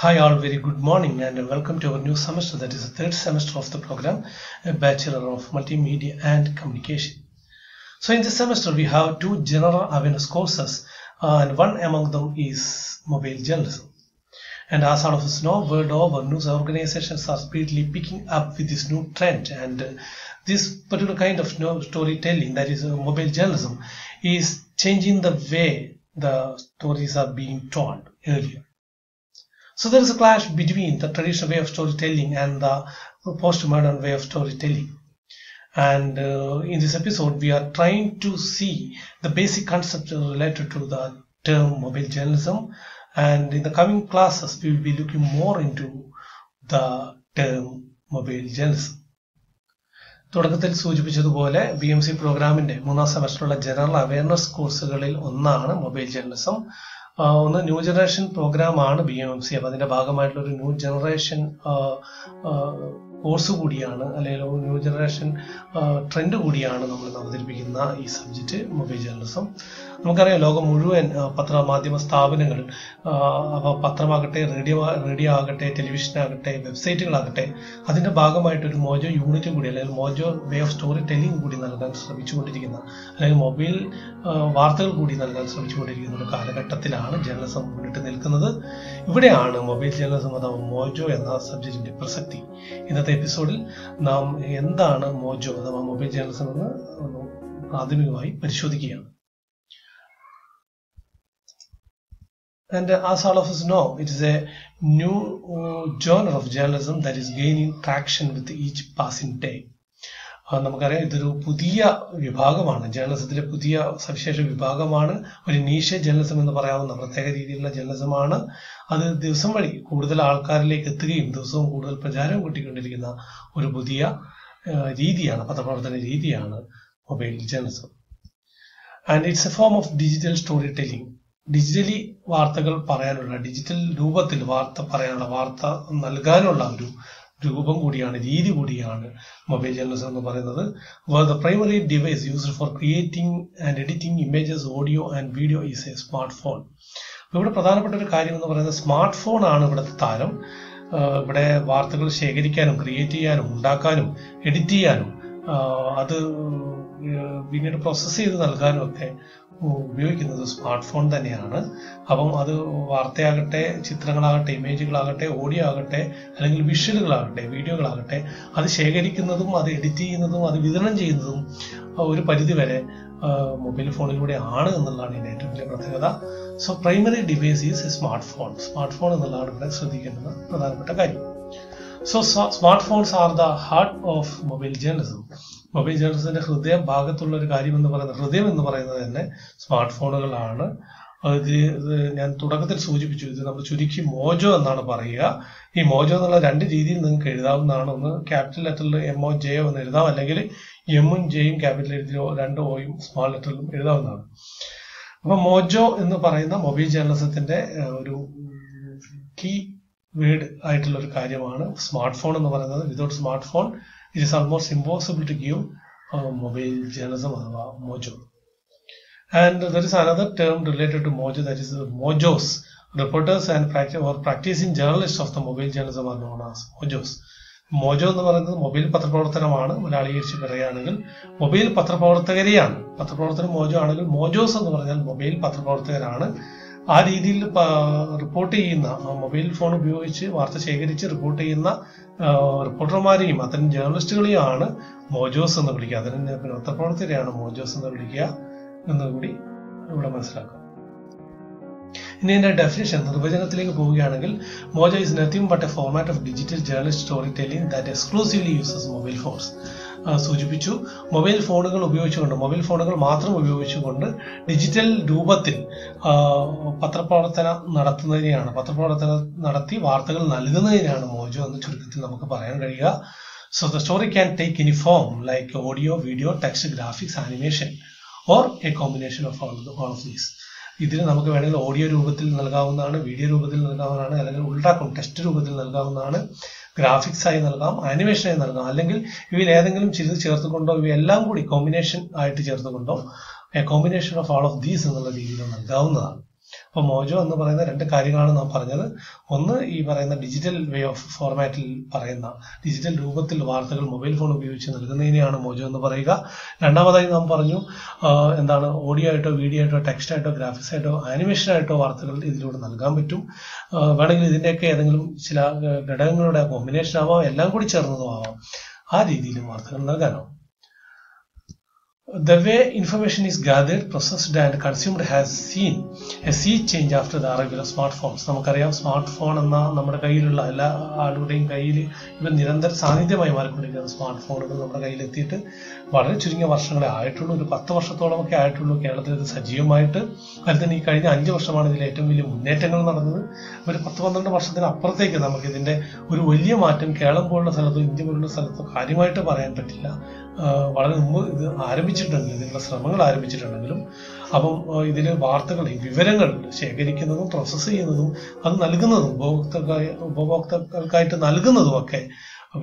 Hi all, very good morning and welcome to our new semester that is the third semester of the program, a Bachelor of Multimedia and Communication. So in this semester we have two general awareness courses uh, and one among them is mobile journalism. And as all of us know, world over, news organizations are speedily picking up with this new trend and uh, this particular kind of storytelling, that is uh, mobile journalism, is changing the way the stories are being told earlier. So there is a clash between the traditional way of storytelling and the postmodern way of storytelling. And uh, in this episode, we are trying to see the basic concept related to the term mobile journalism. And in the coming classes, we will be looking more into the term mobile journalism. തുടക്കത്തിൽ സൂചിപ്പിച്ചതുപോലെ B M C പ്രോഗ്രാമിന്റെ മൂന്നാം സെമസ്റ്ററിലുള്ള general awareness കോഴ്സുകളിൽ ഒന്നാണ് mobile journalism ഒന്ന് new generation program ആണ് B M M C. അപ്പൊ അതിന്റെ ഭാഗമായിട്ടുള്ള ഒരു ന്യൂ ജനറേഷൻ കോഴ്സ് കൂടിയാണ് അല്ലെങ്കിൽ ന്യൂ ജനറേഷൻ ട്രെൻഡ് കൂടിയാണ് നമ്മൾ അവതരിപ്പിക്കുന്ന ഈ സബ്ജക്റ്റ് മൊബൈൽ ജേർണലിസം നമുക്കറിയാം ലോകം മുഴുവൻ പത്രമാധ്യമ സ്ഥാപനങ്ങൾ പത്രമാകട്ടെ റേഡിയോ റേഡിയോ ആകട്ടെ ടെലിവിഷൻ ആകട്ടെ വെബ്സൈറ്റുകളാകട്ടെ അതിന്റെ ഭാഗമായിട്ട് ഒരു മോജോ യൂണിറ്റ് കൂടി അല്ലെങ്കിൽ mojo way of story telling കൂടി നൽകാൻ ശ്രമിച്ചുകൊണ്ടിരിക്കുന്ന അല്ലെങ്കിൽ മൊബൈൽ വാർത്തകൾ കൂടി നൽകാൻ ശ്രമിച്ചുകൊണ്ടിരിക്കുന്ന ഒരു കാലഘട്ടത്തിലാണ് ജേർണലിസം മുന്നിട്ട് നിൽക്കുന്നത്. ഇവിടെയാണ് മൊബൈൽ ജേർണലിസം അഥവാ മോജോ എന്ന സബ്ജക്റ്റിന്റെ പ്രസക്തി. ഇന്നത്തെ ഇന്നത്തെ എപ്പിസോഡിൽ നാം എന്താണ് മോജോ അഥവാ മൊബൈൽ ജേണൽസ് എന്ന് പ്രാഥമികമായി പരിശോധിക്കുകയാണ്. And uh all of know it is a new genre of journalism that is gaining traction with each passing time നമുക്കറിയാം ഇതൊരു പുതിയ വിഭാഗമാണ്. ജേർണലിസത്തിലെ പുതിയ സവിശേഷ വിഭാഗമാണ്. ഒരു നീഷ ജേർണലിസം എന്ന് പറയാവുന്ന പ്രത്യേക രീതിയിലുള്ള ജേർണലിസമാണ്. അത് ദിവസം വഴി കൂടുതൽ ആൾക്കാരിലേക്ക് എത്തുകയും ദിവസവും കൂടുതൽ പ്രചാരം കിട്ടിക്കൊണ്ടിരിക്കുന്ന ഒരു പുതിയ രീതിയാണ് പത്രപ്രവർത്തന രീതിയാണ് mobile journalism. And it's a form of digital story telling digitally വാർത്തകൾ പറയാനുള്ള ഡിജിറ്റൽ രൂപത്തിൽ വാർത്ത പറയാനുള്ള വാർത്ത നൽകാനുള്ള ഒരു രൂപം കൂടിയാണ് രീതി കൂടിയാണ് മൊബൈൽ ജേർണലിസം എന്ന് പറയുന്നത്. The primary device used for creating and editing images audio and video is a smartphone ഇവിടെ പ്രധാനപ്പെട്ട ഒരു കാര്യം എന്ന് പറയുന്നത് സ്മാർട്ട് ഫോൺ ആണ് ഇവിടുത്തെ താരം. ഇവിടെ വാർത്തകൾ ശേഖരിക്കാനും ക്രിയേറ്റ് ചെയ്യാനും ഉണ്ടാക്കാനും എഡിറ്റ് ചെയ്യാനും അത് പിന്നീട് പ്രോസസ്സ് ചെയ്ത് നൽകാനും ഒക്കെ ഉപയോഗിക്കുന്നത് സ്മാർട്ട് ഫോൺ തന്നെയാണ്. അപ്പം അത് വാർത്തയാകട്ടെ ചിത്രങ്ങളാകട്ടെ ഇമേജുകളാകട്ടെ ഓഡിയോ ആകട്ടെ അല്ലെങ്കിൽ വിഷ്വലുകളാകട്ടെ വീഡിയോകളാകട്ടെ അത് ശേഖരിക്കുന്നതും അത് എഡിറ്റ് ചെയ്യുന്നതും അത് വിതരണം ചെയ്യുന്നതും ഒരു പരിധിവരെ മൊബൈൽ ഫോണിലൂടെ ആണ് എന്നുള്ളതാണ് ഇതിന്റെ ഏറ്റവും വലിയ പ്രത്യേകത. So primary device is smartphone smartphone എന്നുള്ളതാണ് ഇവിടെ ശ്രദ്ധിക്കേണ്ടുന്ന പ്രധാനപ്പെട്ട കാര്യം. So smartphones are the heart of mobile journalism mobile ജേർണലിസത്തിന്റെ ഹൃദയ ഭാഗത്തുള്ള ഒരു കാര്യം എന്ന് പറയുന്നത് ഹൃദയം എന്ന് പറയുന്നത് തന്നെ സ്മാർട്ട് ഫോണുകളാണ് ഇത് ഞാൻ തുടക്കത്തിൽ സൂചിപ്പിച്ചു ഇത് നമ്മൾ ചുരുക്കി മോജോ എന്നാണ് പറയുക. ഈ മോജോ എന്നുള്ള രണ്ട് രീതിയിൽ നിങ്ങൾക്ക് എഴുതാവുന്നതാണ്. ഒന്ന് ക്യാപിറ്റൽ ലെറ്ററിൽ എം ഒ ജെ എന്ന് എഴുതാം. അല്ലെങ്കിൽ എമ്മും ജെയും ക്യാപിറ്റൽ എഴുതിയോ രണ്ട് ഓയും സ്മാൾ ലെറ്ററിലും എഴുതാവുന്നതാണ്. അപ്പൊ മോജോ എന്ന് പറയുന്ന മൊബൈൽ ജേർണലിസത്തിന്റെ ഒരു കീ വേഡ് ആയിട്ടുള്ള ഒരു കാര്യമാണ് സ്മാർട്ട് ഫോൺ എന്ന് പറയുന്നത്. Without smartphone it is almost impossible to give mobile journalism അഥവാ mojo. And there is another term related to mojo that is mojos reporters and practice or practicing journalist of the mobile journalism are known as mojos mojo എന്ന് പറയുന്നത് mobile പത്രപ്രവർത്തനമാണ്. മലയാളീകരിച്ച് പറയുകയാണെങ്കിൽ mobile പത്രപ്രവർത്തകരെയാണ്. പത്രപ്രവർത്തനം mojo ആണെങ്കിൽ മോജോസ് എന്ന് പറഞ്ഞാൽ mobile പത്രപ്രവർത്തകരാണ് ആ രീതിയിൽ report ചെയ്യുന്ന mobile phone ഉപയോഗിച്ച് വാർത്ത ശേഖരിച്ച് റിപ്പോർട്ട് ചെയ്യുന്ന റിപ്പോർട്ടർമാരെയും അത്തരം ജേർണലിസ്റ്റുകളെയും ആണ് മോജോസ് എന്ന് വിളിക്കുക. അതിന് പത്രപ്രവർത്തകരെയാണ് മോജോസ് എന്ന് വിളിക്കുക എന്നുകൂടി ഇവിടെ മനസ്സിലാക്കുക ഇനി എന്റെ ഡെഫിനേഷൻ നിർവചനത്തിലേക്ക് പോവുകയാണെങ്കിൽ mojo is nothing but a format of digital journalist story telling that exclusively uses mobile phones സൂചിപ്പിച്ചു. മൊബൈൽ ഫോണുകൾ ഉപയോഗിച്ചുകൊണ്ട് മൊബൈൽ ഫോണുകൾ മാത്രം ഉപയോഗിച്ചുകൊണ്ട് ഡിജിറ്റൽ രൂപത്തിൽ പത്രപ്രവർത്തനം നടത്തുന്നതിനെയാണ് പത്രപ്രവർത്തനം നടത്തി വാർത്തകൾ നൽകുന്നതിനെയാണ് മോജോ എന്ന് ചുരുക്കത്തിൽ നമുക്ക് പറയാൻ കഴിയുക. So the story can take any form like audio video text graphics animation or a combination of all all of these ഇതിന് നമുക്ക് വേണമെങ്കിൽ ഓഡിയോ രൂപത്തിൽ നൽകാവുന്നതാണ് വീഡിയോ രൂപത്തിൽ നൽകാവുന്നതാണ് അല്ലെങ്കിൽ ഉൾട്ടാക്കും ടെക്സ്റ്റ് രൂപത്തിൽ നൽകാവുന്നതാണ്. ഗ്രാഫിക്സ് ആയി നൽകാം ആനിമേഷൻ ആയി നൽകാം. അല്ലെങ്കിൽ ഇവയിൽ ഏതെങ്കിലും ചിലത് ചേർത്തുകൊണ്ടോ ഇവയെല്ലാം കൂടി കോമ്പിനേഷൻ ആയിട്ട് ചേർത്തുകൊണ്ടോ a combination of all of these എന്നുള്ള രീതിയിൽ നൽകാവുന്നതാണ്. അപ്പോൾ മോജോ എന്ന് പറയുന്ന രണ്ട് കാര്യങ്ങളാണ് നാം പറഞ്ഞത്. ഒന്ന് ഈ പറയുന്ന ഡിജിറ്റൽ വേ ഓഫ് ഫോർമാറ്റിൽ പറയുന്ന ഡിജിറ്റൽ രൂപത്തിൽ വാർത്തകൾ മൊബൈൽ ഫോൺ ഉപയോഗിച്ച് നൽകുന്നതിനെയാണ് മോജോ എന്ന് പറയുക. രണ്ടാമതായി നാം പറഞ്ഞു എന്താണ് ഓഡിയോ ആയിട്ടോ വീഡിയോ ആയിട്ടോ ടെക്സ്റ്റ് ആയിട്ടോ ഗ്രാഫിക്സ് ആയിട്ടോ ആനിമേഷൻ ആയിട്ടോ വാർത്തകൾ ഇതിലൂടെ നൽകാൻ പറ്റും. വേണമെങ്കിൽ ഇതിന്റെയൊക്കെ ഏതെങ്കിലും ചില ഘടകങ്ങളുടെ കോമ്പിനേഷൻ ആവാം എല്ലാം കൂടി ചേർന്നതും ആവാം. ആ രീതിയിലും വാർത്തകൾ നൽകാനാവും The way information is gathered, processed and consumed has seen a sea change after the arrival of smartphones. നമുക്കറിയാം സ്മാർട്ട് ഫോൺ എന്ന നമ്മുടെ കയ്യിലുള്ള എല്ലാ ആളുടെയും കയ്യിൽ ഇവ നിരന്തര സാന്നിധ്യമായി മാറിക്കൊണ്ടിരിക്കുന്ന സ്മാർട്ട് ഫോണുകൾ നമ്മുടെ കയ്യിലെത്തിയിട്ട് വളരെ ചുരുങ്ങിയ വർഷങ്ങളെ ആയിട്ടുള്ളൂ. ഒരു പത്ത് വർഷത്തോളമൊക്കെ ആയിട്ടുള്ളൂ കേരളത്തിൽ ഇത് സജീവമായിട്ട്. കരുതുന്ന ഈ കഴിഞ്ഞ അഞ്ച് വർഷമാണ് ഇതിൽ ഏറ്റവും വലിയ മുന്നേറ്റങ്ങൾ നടന്നത്. ഒരു പത്ത് പന്ത്രണ്ട് വർഷത്തിന് അപ്പുറത്തേക്ക് നമുക്ക് ഇതിന്റെ ഒരു വലിയ മാറ്റം കേരളം പോലുള്ള സ്ഥലത്തോ ഇന്ത്യ പോലുള്ള സ്ഥലത്തോ കാര്യമായിട്ട് പറയാൻ പറ്റില്ല. വളരെ മുമ്പ് ഇത് ആരംഭിച്ചിട്ടുണ്ട്. ഇതിനുള്ള ശ്രമങ്ങൾ ആരംഭിച്ചിട്ടുണ്ടെങ്കിലും അപ്പം ഇതിന് വാർത്തകൾ വിവരങ്ങൾ ശേഖരിക്കുന്നതും പ്രോസസ്സ് ചെയ്യുന്നതും അത് നൽകുന്നതും ഉപഭോക്താക്ക ഉപഭോക്താക്കൾക്കായിട്ട് നൽകുന്നതും ഒക്കെ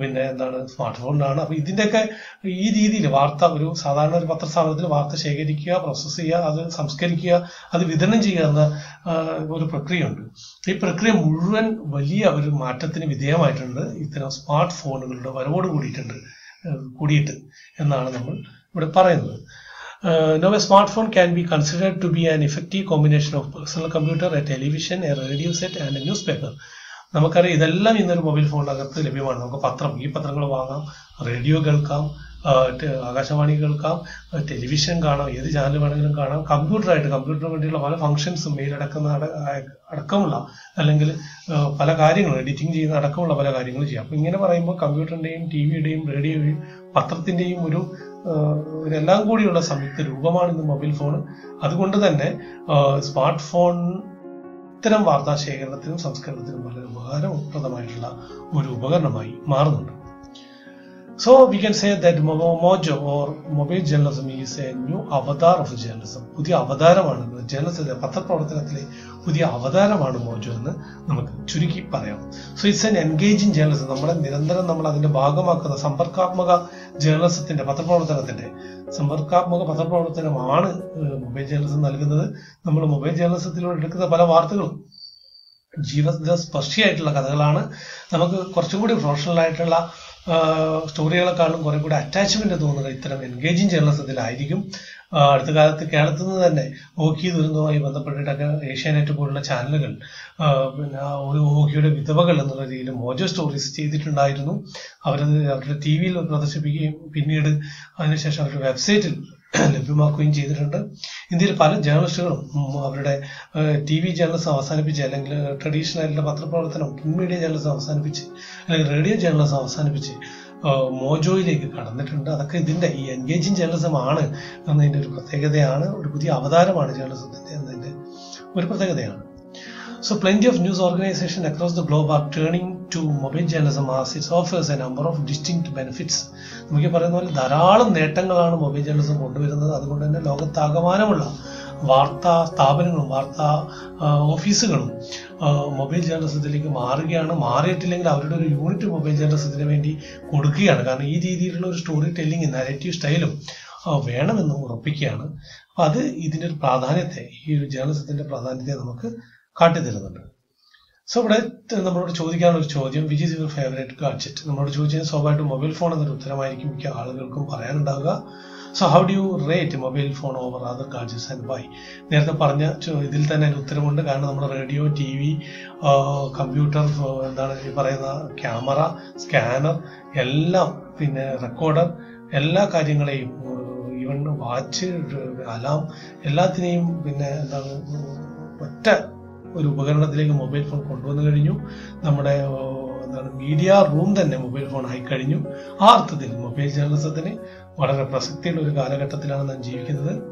പിന്നെ എന്താണ് സ്മാർട്ട് ഫോണിലാണ് അപ്പൊ ഇതിന്റെയൊക്കെ ഈ രീതിയിൽ വാർത്ത ഒരു സാധാരണ ഒരു പത്രസ്ഥാപനത്തിൽ വാർത്ത ശേഖരിക്കുക പ്രോസസ്സ് ചെയ്യുക അത് സംസ്കരിക്കുക അത് വിതരണം ചെയ്യുക എന്ന ഒരു പ്രക്രിയയുണ്ട്. ഈ പ്രക്രിയ മുഴുവൻ വലിയ ഒരു മാറ്റത്തിന് വിധേയമായിട്ടുണ്ട്. ഇത്തരം സ്മാർട്ട് ഫോണുകളുടെ വരവോട് കൂടിയിട്ടുണ്ട്. കൂടിയിട്ട് എന്നാണ് നമ്മൾ ഇവിടെ പറയുന്നത്. Now a smartphone can be considered to be an effective combination of personal computer a television a radio set and a newspaper. നമുക്കറിയാം ഇതെല്ലാം ഇന്നൊരു മൊബൈൽ ഫോണിനകത്ത് ലഭ്യമാണ്. നമുക്ക് പത്രം ഈ പത്രങ്ങൾ വാങ്ങാം റേഡിയോ കേൾക്കാം ആകാശവാണി കേൾക്കാം ടെലിവിഷൻ കാണാം ഏത് ചാനൽ വേണമെങ്കിലും കാണാം. കമ്പ്യൂട്ടറായിട്ട് കമ്പ്യൂട്ടറിന് വേണ്ടിയുള്ള പല ഫംഗ്ഷൻസും മെയിൽ അടക്കുന്ന അടക്കമുള്ള അല്ലെങ്കിൽ പല കാര്യങ്ങളും എഡിറ്റിംഗ് ചെയ്യുന്ന അടക്കമുള്ള പല കാര്യങ്ങളും ചെയ്യാം. അപ്പൊ ഇങ്ങനെ പറയുമ്പോൾ കമ്പ്യൂട്ടറിന്റെയും ടി വിയുടെയും പത്രത്തിന്റെയും ഒരു എല്ലാം കൂടിയുള്ള സംയുക്ത രൂപമാണ് ഇന്ന് മൊബൈൽ ഫോൺ. അതുകൊണ്ട് തന്നെ സ്മാർട്ട് ഫോൺ ഇത്തരം വാർത്താ ശേഖരണത്തിനും സംസ്കരണത്തിനും വളരെ ഉപകാരപ്രദമായിട്ടുള്ള ഒരു ഉപകരണമായി മാറുന്നുണ്ട്. So we can say that Mojo or mobile journalism is a new avatar of journalism. പുതിയ അവതാരമാണ്. ജേർണലിസത്തിലെ പത്രപ്രവർത്തനത്തിലെ പുതിയ അവതാരമാണ് മോജോ എന്ന് നമുക്ക് ചുരുക്കി പറയാം. So it's an engaging journalism നമ്മളെ നിരന്തരം നമ്മൾ അതിന്റെ ഭാഗമാക്കുന്ന സമ്പർക്കാത്മക ജേർണലിസത്തിന്റെ പത്രപ്രവർത്തനത്തിന്റെ സമ്പർക്കാത്മക പത്രപ്രവർത്തനമാണ് മൊബൈൽ ജേർണലിസം നൽകുന്നത്. നമ്മൾ മൊബൈൽ ജേർണലിസത്തിലൂടെ എടുക്കുന്ന പല വാർത്തകളും ജീവിത സ്പർശിയായിട്ടുള്ള കഥകളാണ്. നമുക്ക് കുറച്ചും കൂടി പ്രൊഫഷണൽ ആയിട്ടുള്ള സ്റ്റോറികളെക്കാളും കുറേ കൂടി അറ്റാച്ച്മെന്റ് തോന്നുന്നത് ഇത്തരം എൻഗേജിങ് ജേർണലിസത്തിലായിരിക്കും അടുത്ത കാലത്ത് കേരളത്തിൽ നിന്ന് തന്നെ ഹോക്കി ദുരന്തവുമായി ബന്ധപ്പെട്ടിട്ടൊക്കെ ഏഷ്യാനെറ്റ് പോലുള്ള ചാനലുകൾ പിന്നെ ഒരു ഹോക്കിയുടെ വിധവകൾ എന്നുള്ള രീതിയിൽ മോജോ സ്റ്റോറീസ് ചെയ്തിട്ടുണ്ടായിരുന്നു. അവരത് അവരുടെ ടി വിയിൽ പ്രദർശിപ്പിക്കുകയും പിന്നീട് അതിനുശേഷം അവരുടെ വെബ്സൈറ്റിൽ ലഭ്യമാക്കുകയും ചെയ്തിട്ടുണ്ട്. ഇന്ത്യയിൽ പല ജേർണലിസ്റ്റുകളും അവരുടെ ടി വി ജേർണലിസം അവസാനിപ്പിച്ച് അല്ലെങ്കിൽ ട്രഡീഷണൽ ആയിട്ടുള്ള പത്രപ്രവർത്തനം മീഡിയ ജേർണലിസം അവസാനിപ്പിച്ച് അല്ലെങ്കിൽ റേഡിയോ ജേർണലിസം അവസാനിപ്പിച്ച് മോജോയിലേക്ക് കടന്നിട്ടുണ്ട്. അതൊക്കെ ഇതിന്റെ ഈ എൻഗേജിങ് ജേർണലിസം ആണ് എന്നതിന്റെ ഒരു പ്രത്യേകതയാണ് ഒരു പുതിയ അവതാരമാണ് ജേർണലിസത്തിന്റെ എന്നതിന്റെ ഒരു പ്രത്യേകതയാണ്. So plenty of news organizations across the globe are turning to mobile journalism as it offers a number of distinct benefits. നമുക്ക് പറയുന്ന പോലെ ധാരാളം നേട്ടങ്ങളാണ് മൊബൈൽ ജേർണലിസം കൊണ്ടുവരുന്നത്. അതുകൊണ്ട് തന്നെ ലോകത്താകമാനമുള്ള വാർത്താ സ്ഥാപനങ്ങളും വാർത്താ ഓഫീസുകളും മൊബൈൽ ജേർണലിസത്തിലേക്ക് മാറുകയാണ്. മാറിയിട്ടില്ലെങ്കിൽ അവരുടെ ഒരു യൂണിറ്റ് മൊബൈൽ ജേർണലിസത്തിന് വേണ്ടി കൊടുക്കുകയാണ്. കാരണം ഈ രീതിയിലുള്ള ഒരു സ്റ്റോറി ടെല്ലിംഗ് നരേറ്റീവ് സ്റ്റൈലും വേണമെന്ന് ഉറപ്പിക്കുകയാണ്. അപ്പൊ അത് ഇതിന്റെ ഒരു പ്രാധാന്യത്തെ ഈ ഒരു ജേർണലിസത്തിന്റെ പ്രാധാന്യത്തെ നമുക്ക് കാട്ടിത്തരുന്നുണ്ട്. സോ ഇവിടെ നമ്മളോട് ചോദിക്കാനുള്ള ഒരു ചോദ്യം which is your favourite gadget നമ്മളോട് ചോദിച്ചാൽ സ്വാഭാവികമായിട്ടും മൊബൈൽ ഫോൺ എന്നൊരു ഉത്തരമായിരിക്കും മിക്ക ആളുകൾക്കും പറയാനുണ്ടാവുക. So how do you rate mobile phone over other gadgets and why നേരത്തെ പറഞ്ഞ ഇതിൽ തന്നെ ഒരു ഉത്തരവുണ്ട്. കാരണം നമ്മുടെ റേഡിയോ ടി വി കമ്പ്യൂട്ടർ എന്താണ് ഈ പറയുന്ന ക്യാമറ സ്കാനർ എല്ലാം പിന്നെ റെക്കോർഡർ എല്ലാ കാര്യങ്ങളെയും ഈവൺ വാച്ച് അലാം എല്ലാത്തിനെയും പിന്നെ എന്താണ് ഒറ്റ ഒരു ഉപകരണത്തിലേക്ക് മൊബൈൽ ഫോൺ കൊണ്ടുവന്നു കഴിഞ്ഞു. നമ്മുടെ എന്താണ് മീഡിയ റൂം തന്നെ മൊബൈൽ ഫോൺ ആയി കഴിഞ്ഞു. ആ അർത്ഥത്തിൽ മൊബൈൽ ജേർണലിസത്തിന് വളരെ പ്രസക്തിയുള്ള ഒരു കാലഘട്ടത്തിലാണ് നാം ജീവിക്കുന്നത്.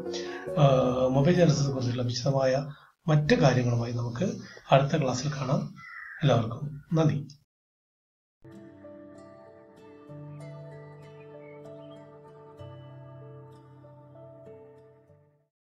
മൊബൈൽ ജേർണലിസത്തെ കുറിച്ചുള്ള വിശദമായ മറ്റ് കാര്യങ്ങളുമായി നമുക്ക് അടുത്ത ക്ലാസ്സിൽ കാണാം. എല്ലാവർക്കും നന്ദി.